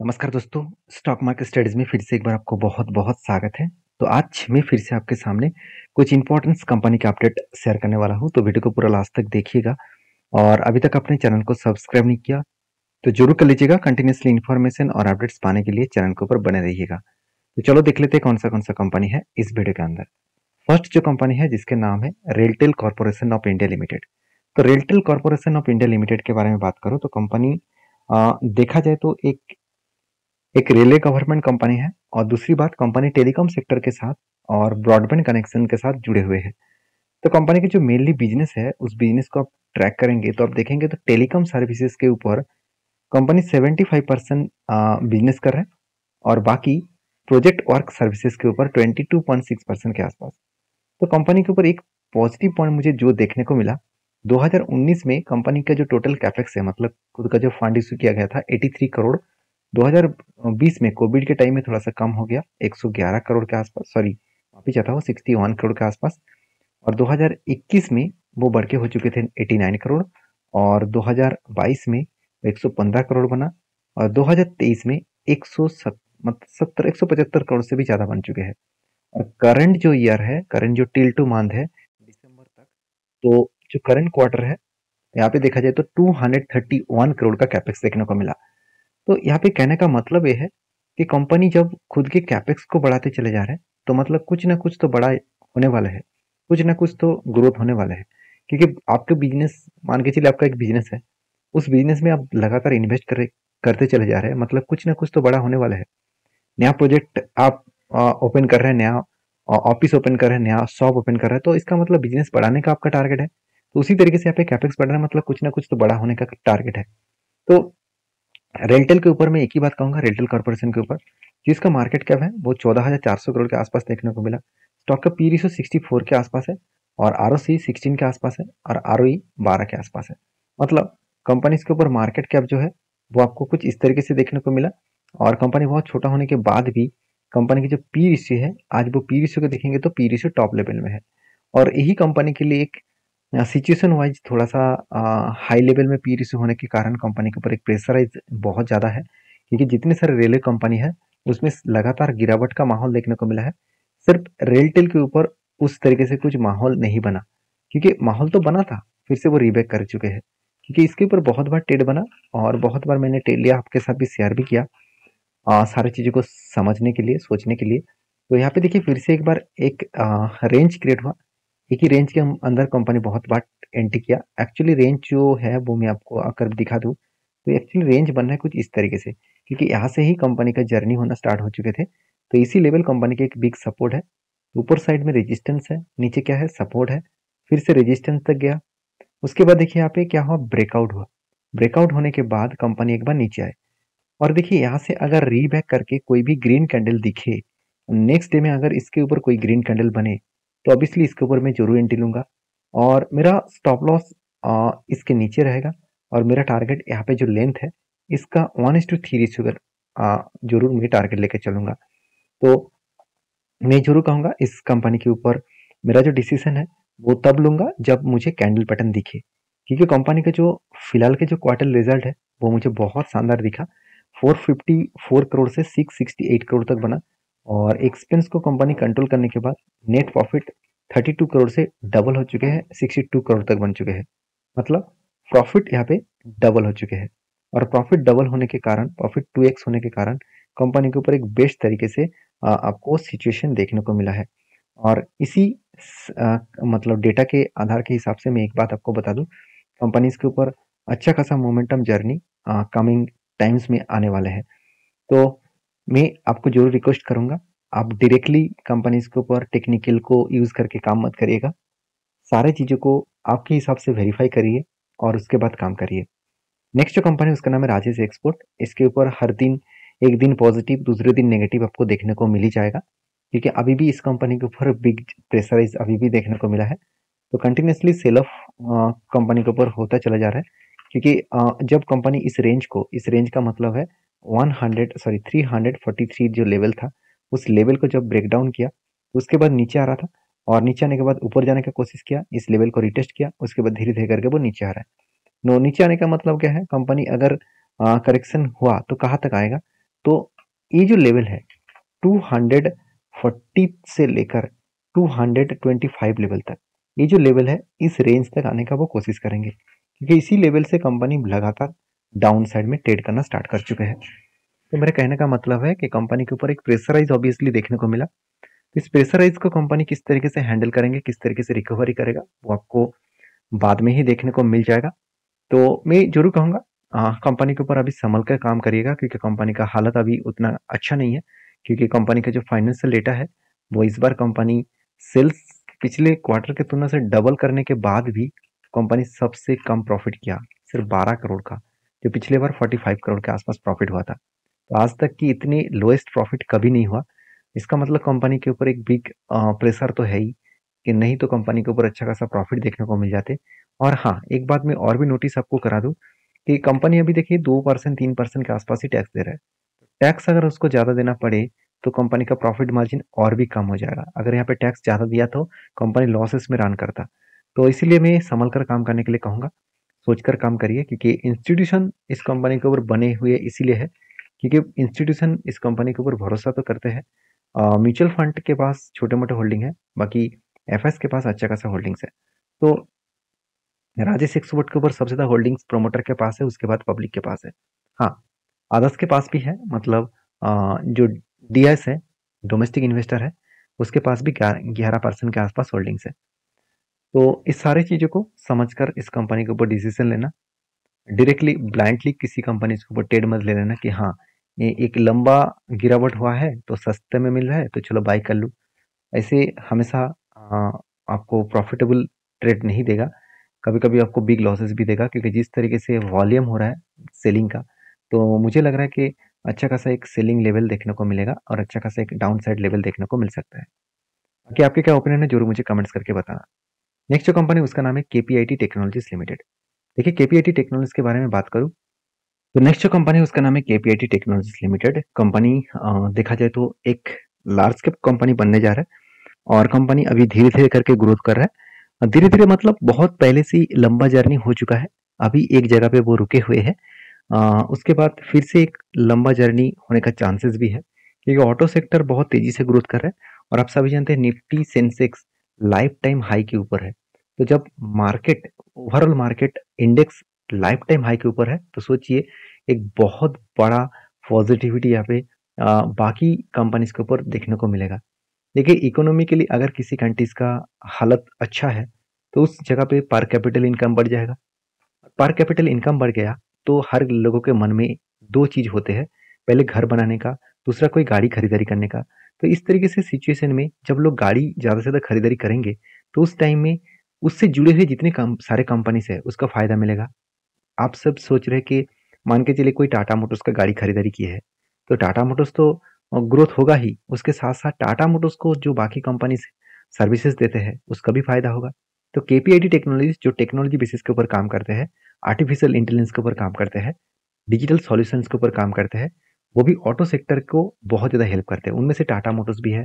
नमस्कार दोस्तों, stock market studies में फिर से एक बार आपको बहुत बहुत स्वागत है। तो आज मैं फिर से आपके सामने कुछ इंपॉर्टेंस कंपनी का अपडेट शेयर करने वाला हूँ। तो वीडियो को पूरा लास्ट तक देखिएगा और अभी तक अपने चैनल को सब्सक्राइब नहीं किया तो ज़रूर कर लीजिएगा कंटिन्यूसली इन्फॉर्मेशन और अपडेट्स पाने के लिए चैनल के ऊपर बने रहिएगा। तो चलो देख लेते हैं कौन सा कौन सा कंपनी है इस वीडियो के अंदर। फ़र्स्ट जो कंपनी है, जिसके नाम है RailTel corporation of India limited तो RailTel corporation of India limited के बारे में बात करो तो कंपनी देखा जाए तो एक एक रेलवे गवर्नमेंट कंपनी है और दूसरी बात कंपनी टेलीकॉम सेक्टर के साथ और ब्रॉडबैंड कनेक्शन के साथ जुड़े हुए हैं। तो कंपनी की जो मेनली बिज़नेस है, उस बिज़नेस को आप ट्रैक करेंगे तो आप देखेंगे तो टेलीकॉम सर्विसेज़ के ऊपर कंपनी 75 परसेंट बिज़नेस कर रहे हैं और बाकी प्रोजेक्ट वर्क सर्विसेज़ के ऊपर 22.6 परसेंट के आसपास। तो कंपनी के ऊपर एक पॉजिटिव पॉइंट मुझे जो देखने को मिला 2019 में कंपनी का जो टोटल कैपेक्स है मतलब खुद का जो फंड इशू किया गया था 83 करोड़ 2020 में कोविड के टाइम में थोड़ा सा कम हो गया 111 करोड़ के आसपास, सॉरी वापिस जाता हूँ 61 करोड़ के आसपास। और 2021 में वो बढ़ के हो चुके थे 89 करोड़ और 2022 में 115 करोड़ बना और 2023 में 170 एक करोड़ से भी ज़्यादा बन चुके हैं। और करंट जो ईयर है करंट जो टिल टू मंथ है, दिसंबर तक तो जो करंट क्वार्टर है, यहाँ पे देखा जाए तो 231 करोड़ का कैपेक्स देखने को मिला। तो यहाँ पे कहने का मतलब ये है कि कंपनी जब खुद के कैपेक्स को बढ़ाते चले जा रहे हैं तो मतलब कुछ ना कुछ तो बड़ा होने वाला है। कुछ ना कुछ तो ग्रोथ होने वाला है। क्योंकि आपके बिज़नेस मान के चलिए आपका एक बिज़नेस है, उस बिज़नेस में आप लगातार इन्वेस्ट कर, करते चले जा रहे हैं मतलब कुछ ना कुछ तो बड़ा होने वाला है। नया प्रोजेक्ट आप ओपन कर रहे हैं, नया ऑफ़िस ओपन कर रहे हैं, नया शॉप ओपन कर रहे हैं तो इसका मतलब बिज़नेस बढ़ाने का आपका टारगेट है। तो उसी तरीके से यहाँ पे कैपेक्स बढ़ रहा है मतलब कुछ ना कुछ तो बड़ा होने का टारगेट है। तो रेंटल के ऊपर मैं एक ही बात कहूँगा, रेंटल कॉर्पोरेशन के ऊपर। जिसका मार्केट कैप है, वो चौदह हज़ार चार सौ करोड़ के आसपास देखने को मिला। स्टॉक का पी रिशो सिक्सटी फोर के आसपास है और आर ओ सी सिक्सटीन के आसपास है और आर ओ ई बारह के आसपास है। मतलब कंपनी के ऊपर मार्केट कैप जो है, वो आपको कुछ इस तरीके से देखने को मिला। और कंपनी बहुत छोटा होने के बाद भी कंपनी की जो पी रिश्यू है, आज वो पी रिश्यू को देखेंगे तो पी रिश्यू टॉप लेवल में है। और यही कंपनी के लिए एक सिचुएशन वाइज थोड़ा सा हाई लेवल में पी रिश्यू होने के कारण कंपनी के ऊपर एक प्रेशराइज बहुत ज़्यादा है क्योंकि जितने सारे रेलवे कंपनी है उसमें लगातार गिरावट का माहौल देखने को मिला है। सिर्फ़ रेल टेल के ऊपर उस तरीके से कुछ माहौल नहीं बना क्योंकि माहौल तो बना था फिर से वो रिबैक कर चुके हैं। क्योंकि इसके ऊपर बहुत बार टेड बना और बहुत बार मैंने टेड लिया आपके साथ भी शेयर भी किया आ, सारी चीज़ों को समझने के लिए सोचने के लिए। तो यहाँ पे देखिए फिर से एक बार एक आ, रेंज क्रिएट हुआ एक ही रेंज के अंदर कंपनी बहुत बार एंट्री किया। एक्चुअली रेंज जो है वो मैं आपको आकर दिखा दूँ तो एक्चुअली रेंज बनना है कुछ इस तरीके से, क्योंकि यहाँ से ही कंपनी का जर्नी होना स्टार्ट हो चुके थे। तो इसी लेवल कंपनी के एक बिग सपोर्ट है। ऊपर साइड में रेजिस्टेंस है, नीचे क्या है? सपोर्ट है। फिर से रेजिस्टेंस तक गया। उसके बाद देखिए यहाँ पे क्या हुआ? ब्रेकआउट हुआ। ब्रेकआउट होने के बाद कंपनी एक बार नीचे आए। और देखिए यहाँ से अगर रीबैक करके कोई भी ग्रीन कैंडल दिखे नेक्स्ट डे में अगर इसके ऊपर कोई ग्रीन कैंडल बने तो ऑब्वियसली इसके ऊपर मैं ज़रूर एंट्री लूँगा और मेरा स्टॉप लॉस इसके नीचे रहेगा और मेरा टारगेट यहाँ पे जो लेंथ है, इसका वन इज़ टू थ्री शुगर ज़रूर मैं टारगेट लेकर चलूँगा। तो मैं ज़रूर कहूँगा इस कंपनी के ऊपर मेरा जो डिसीज़न है, वो तब लूँगा जब मुझे कैंडल पैटर्न दिखे। क्योंकि कंपनी का जो, फ़िलहाल के जो क्वार्टर रिज़ल्ट है, वो मुझे बहुत शानदार दिखा। 454 करोड़ से 668 करोड़ तक बना। और एक्सपेंस को कंपनी कंट्रोल करने के बाद नेट प्रॉफिट 32 करोड़ से डबल हो चुके हैं 62 करोड़ तक बन चुके हैं। मतलब प्रॉफिट यहाँ पे डबल हो चुके हैं। और प्रॉफिट डबल होने के कारण प्रॉफिट टू एक्स होने के कारण कंपनी के ऊपर एक बेस्ट तरीके से आपको सिचुएशन देखने को मिला है। और इसी आ, मतलब डेटा के आधार के हिसाब से मैं एक बात आपको बता दूँ कंपनीज़ के ऊपर अच्छा खासा मोमेंटम जर्नी कमिंग टाइम्स में आने वाले हैं। तो मैं आपको ज़रूर रिक्वेस्ट करूँगा। आप डायरेक्टली कंपनीज़ के ऊपर टेक्निकल को यूज़ करके काम मत करिएगा। सारे चीज़ों को आपके हिसाब से वेरीफाई करिए और उसके बाद काम करिए। नेक्स्ट जो कंपनी उसका नाम है राजेश एक्सपोर्ट इसके ऊपर हर दिन, एक दिन पॉजिटिव दूसरे दिन नेगेटिव आपको देखने को मिल ही जाएगा। क्योंकि अभी भी इस कंपनी के ऊपर बिग प्रेशराइज अभी भी देखने को मिला है। तो कंटिन्यूसली सेल ऑफ़ कंपनी के ऊपर होता चला जा रहा है। क्योंकि जब कंपनी इस रेंज को, इस रेंज का मतलब है 100 सॉरी 343 जो लेवल था, उस लेवल को जब ब्रेक डाउन किया, उसके बाद नीचे आ रहा था और नीचे आने के बाद ऊपर जाने का कोशिश किया, इस लेवल को रिटेस्ट किया, उसके बाद धीरे धीरे करके वो नीचे आ रहा है। नो नीचे आने का मतलब क्या है? कंपनी अगर करेक्शन हुआ तो कहाँ तक आएगा? तो ये जो लेवल है 240 से लेकर 225 लेवल तक, ये जो लेवल है, इस रेंज तक आने का वो कोशिश करेंगे। क्योंकि इसी लेवल से कंपनी लगातार डाउन साइड में ट्रेड करना स्टार्ट कर चुके हैं। तो मेरे कहने का मतलब है कि कंपनी के ऊपर एक प्रेशराइज ऑब्वियसली देखने को मिला। इस प्रेशराइज को कंपनी किस तरीके से हैंडल करेंगे, किस तरीके से रिकवरी करेगा, वो आपको बाद में ही देखने को मिल जाएगा। तो मैं ज़रूर कहूँगा कंपनी के ऊपर अभी संभल कर काम करिएगा, क्योंकि कंपनी का हालत अभी उतना अच्छा नहीं है, क्योंकि कंपनी का जो फाइनेंशियल डेटा है, वो इस बार कंपनी सेल्स पिछले क्वार्टर के तुलना से डबल करने के बाद भी कंपनी सबसे कम प्रॉफिट किया, सिर्फ़ 12 करोड़ का। जो पिछले बार 45 करोड़ के आसपास प्रॉफिट हुआ था। तो आज तक की इतनी लोएस्ट प्रॉफिट कभी नहीं हुआ। इसका मतलब कंपनी के ऊपर एक बिग प्रेशर तो है ही कि नहीं तो कंपनी के ऊपर अच्छा खासा प्रॉफिट देखने को मिल जाते। और हाँ एक बात मैं और भी नोटिस आपको करा दूँ कि कंपनी अभी देखिए दो परसेंट तीन परसेंट के आसपास ही टैक्स दे रहा है। टैक्स अगर उसको ज़्यादा देना पड़े तो कंपनी का प्रॉफिट मार्जिन और भी कम हो जाएगा। अगर यहाँ पे टैक्स ज़्यादा दिया तो कंपनी लॉसेस में रन करता। तो इसीलिए मैं संभल कर काम करने के लिए कहूँगा सोचकर काम करिए, क्योंकि इंस्टीट्यूशन इस कंपनी के ऊपर बने हुए इसीलिए है, क्योंकि इंस्टीट्यूशन इस कंपनी के ऊपर भरोसा तो करते हैं। म्यूचुअल फंड के पास छोटे मोटे होल्डिंग है, बाकी एफएस के पास अच्छा खासा होल्डिंग्स है। तो राजेश एक्सपोर्ट के ऊपर सबसे ज़्यादा होल्डिंग्स प्रोमोटर के पास है, उसके बाद पब्लिक के पास है। हाँ आदर्श के पास भी है मतलब जो डी है डोमेस्टिक इन्वेस्टर है, उसके पास भी ग्यारह परसेंट के आसपास होल्डिंग्स है। तो इस सारी चीज़ों को समझकर इस कंपनी के ऊपर डिसीज़न लेना। डायरेक्टली ब्लाइंडली किसी कंपनी के ऊपर टेड मत ले लेना कि हाँ ये एक लंबा गिरावट हुआ है तो सस्ते में मिल रहा है तो चलो बाई कर लूँ। ऐसे हमेशा आपको प्रॉफिटेबल ट्रेड नहीं देगा। कभी कभी आपको बिग लॉसेस भी देगा, क्योंकि जिस तरीके से वॉल्यूम हो रहा है सेलिंग का तो मुझे लग रहा है कि अच्छा खासा एक सेलिंग लेवल देखने को मिलेगा और अच्छा खासा एक डाउन साइड लेवल देखने को मिल सकता है। बाकी आपके क्या ओपिनियन है, ज़रूर मुझे कमेंट्स करके बताना। नेक्स्ट जो कंपनी उसका नाम है केपीआईटी टेक्नोलॉजीज़ लिमिटेड देखिए केपीआईटी टेक्नोलॉजीज़ के बारे में बात करूँ तो नेक्स्ट जो कंपनी उसका नाम है के टेक्नोलॉजीज़ लिमिटेड कंपनी देखा जाए तो एक लार्ज कैप कंपनी बनने जा रहा है और कंपनी अभी धीरे धीरे करके ग्रोथ कर रहा है. धीरे धीरे मतलब बहुत पहले से लंबा जर्नी हो चुका है. अभी एक जगह पे वो रुके हुए हैं. उसके बाद फिर से एक लंबा जर्नी होने का चांसेस भी है, क्योंकि ऑटो सेक्टर बहुत तेज़ी से ग्रोथ कर रहा है. और आप सभी जानते हैं Nifty Sensex lifetime high के ऊपर है। तो जब market overall market index lifetime high के ऊपर है तो सोचिए एक बहुत बड़ा पॉजिटिविटी यहाँ पे आ, बाकी कंपनीज़ के ऊपर देखने को मिलेगा। देखिए इकोनॉमिकली अगर किसी कंट्रीज़ का हालत अच्छा है तो उस जगह पे पर कैपिटल इनकम बढ़ जाएगा। पर कैपिटल इनकम बढ़ गया तो हर लोगों के मन में दो चीज़ होते हैं पहले घर बनाने का दूसरा कोई गाड़ी खरीदारी करने का। तो इस तरीके से सिचुएशन में जब लोग गाड़ी ज़्यादा से ज़्यादा खरीदारी करेंगे तो उस टाइम में उससे जुड़े हुए जितने कम, सारे कंपनीज़ है, उसका फ़ायदा मिलेगा। आप सब सोच रहे कि मान के चलिए कोई टाटा मोटर्स का गाड़ी खरीदारी की है तो टाटा मोटर्स तो ग्रोथ होगा ही। उसके साथ साथ टाटा मोटर्स को जो बाकी कंपनीज़ सर्विसेज़ देते हैं, उसका भी फ़ायदा होगा। तो केपीआईटी टेक्नोलॉजीज़ जो टेक्नोलॉजी बेसिस के ऊपर काम करते हैं आर्टिफिशियल इंटेलिजेंस के ऊपर काम करते हैं डिजिटल सॉल्यूशंस के ऊपर काम करते हैं वो भी ऑटो सेक्टर को बहुत ज़्यादा हेल्प करते हैं। उनमें से टाटा मोटर्स भी है।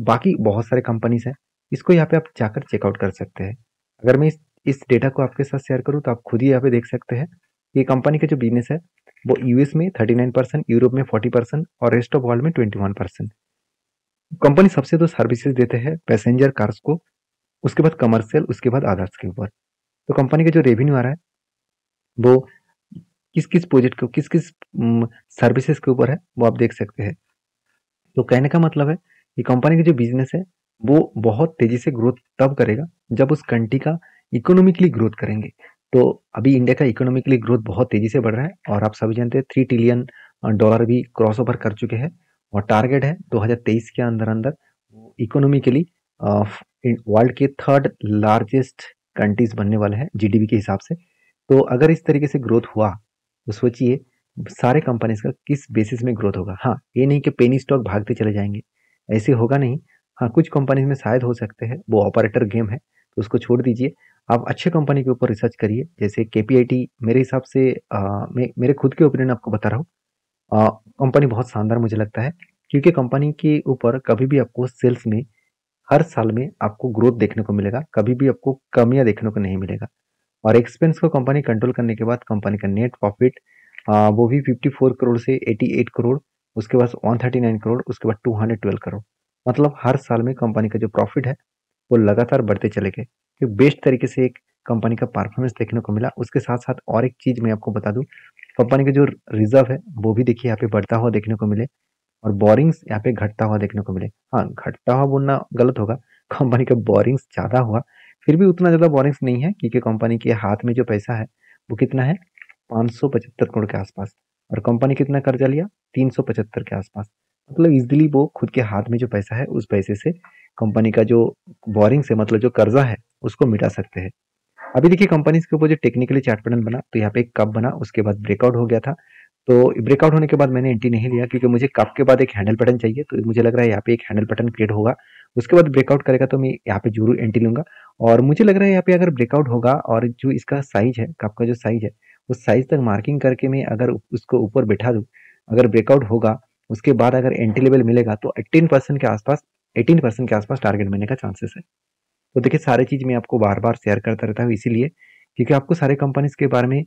बाकी बहुत सारे कंपनीज़ हैं। इसको यहाँ पे आप जाकर चेकआउट कर सकते हैं। अगर मैं इस इस डेटा को आपके साथ शेयर करूँ तो आप खुद ही यहाँ पे देख सकते हैं कि कंपनी का जो बिज़नेस है, वो यूएस में 39 परसेंट यूरोप में 40 परसेंट और रेस्ट ऑफ़ वर्ल्ड में 21 परसेंट कंपनी सबसे तो सर्विसेज़ देते हैं पैसेंजर कार्स को, उसके बाद कमर्शियल उसके बाद आदर्स के ऊपर। तो कंपनी का जो रेवेन्यू आ रहा है, वो किस किस प्रोजेक्ट को किस किस सर्विसेज़ के ऊपर है, वो आप देख सकते हैं। तो कहने का मतलब है कि कंपनी का जो बिज़नेस है, वो बहुत तेज़ी से ग्रोथ तब करेगा, जब उस कंट्री का इकोनॉमिकली ग्रोथ करेंगे। तो अभी इंडिया का इकोनॉमिकली ग्रोथ बहुत तेज़ी से बढ़ रहा है, और आप सभी जानते हैं थ्री ट्रिलियन डॉलर भी क्रॉस ओवर कर चुके हैं, और टारगेट है 2023 के अंदर अंदर इकोनॉमिकली वर्ल्ड के थर्ड लार्जेस्ट कंट्रीज़ बनने वाले हैं जीडीपी के हिसाब से। तो अगर इस तरीके से ग्रोथ हुआ तो सोचिए सारे कंपनीज़ का किस बेसिस में ग्रोथ होगा। हाँ ये नहीं कि पेनी स्टॉक भागते चले जाएँगे। ऐसे होगा नहीं। हाँ कुछ कंपनीज़ में शायद हो सकते हैं। वो ऑपरेटर गेम है तो उसको छोड़ दीजिए। आप अच्छे कंपनी के ऊपर रिसर्च करिए। जैसे के मेरे हिसाब से आ, मैं मेरे खुद के ओपिनियन आपको बता रहा हूँ। कंपनी बहुत शानदार मुझे लगता है क्योंकि कंपनी के ऊपर कभी भी आपको सेल्स में हर साल में आपको ग्रोथ देखने को मिलेगा। कभी भी आपको कमियाँ देखने को नहीं मिलेगा। और एक्सपेंस को कंपनी कंट्रोल करने के बाद कंपनी का नेट प्रॉफिट वो भी 54 करोड़ से 88 करोड़ उसके बाद वन थर्टी नाइन करोड़ उसके बाद टू हंड्रेड ट्वेल्व करोड़ मतलब हर साल में कंपनी का जो प्रॉफिट है, वो लगातार बढ़ते चले गए। तो बेस्ट तरीके से एक कंपनी का परफॉर्मेंस देखने को मिला। उसके साथ साथ और एक चीज़ मैं आपको बता दूँ कंपनी का जो रिज़र्व है, वो भी देखिए यहाँ पे बढ़ता हुआ देखने को मिले और बोरिंग्स यहाँ पे घटता हुआ देखने को मिले। हाँ घटता हुआ बोलना गलत होगा कंपनी का बोरिंग्स ज़्यादा हुआ फिर भी उतना ज़्यादा बोरिंग्स नहीं है, क्योंकि कंपनी के हाथ में जो पैसा है, वो कितना है? पाँच करोड़ के आसपास। और कंपनी कितना कर्जा लिया? तीन सौ पचहत्तर के आसपास। मतलब इजिली वो खुद के हाथ में जो पैसा है, उस पैसे से कंपनी का जो बोरिंग से मतलब जो कर्जा है, उसको मिटा सकते हैं। अभी देखिए कंपनी के ऊपर जो टेक्निकली चार्ट पैटर्न बना तो यहाँ पे एक कप बना, उसके बाद ब्रेकआउट हो गया था। तो ब्रेकआउट होने के बाद मैंने एंट्री नहीं लिया क्योंकि मुझे कप के बाद एक हैंडल पैटर्न चाहिए तो मुझे लग रहा है यहाँ पे एक हैंडल पैटर्न क्रिएट होगा। उसके बाद ब्रेकआउट करेगा तो मैं यहाँ पे ज़रूर एंट्री लूँगा। और मुझे लग रहा है यहाँ पे अगर ब्रेकआउट होगा और जो इसका साइज़ है कप का जो साइज़ है, उस साइज़ तक मार्किंग करके मैं अगर उसको ऊपर बैठा दूँ, अगर ब्रेकआउट होगा, उसके बाद अगर एंट्री लेवल मिलेगा तो एट्टीन परसेंट के आसपास एटीन परसेंट के आसपास टारगेट मिलने का चांसेस है। तो देखिए, सारी चीज़ मैं आपको बार बार शेयर करता रहता हूँ इसीलिए, क्योंकि आपको सारे कंपनीज़ के बारे में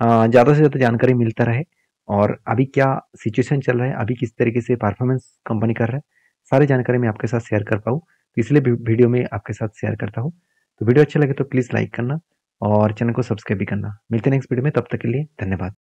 ज़्यादा से ज़्यादा जानकारी मिलता रहे। और अभी क्या सिचुएशन चल रहा है? अभी किस तरीके से परफॉर्मेंस कंपनी कर रहा है? सारी जानकारी मैं आपके साथ शेयर कर पाऊँ। तो इसलिए वीडियो में आपके साथ शेयर करता हूँ। तो वीडियो अच्छा लगे तो प्लीज़ लाइक करना और चैनल को सब्सक्राइब भी करना। मिलते हैं नेक्स्ट वीडियो में। तब तक के लिए धन्यवाद।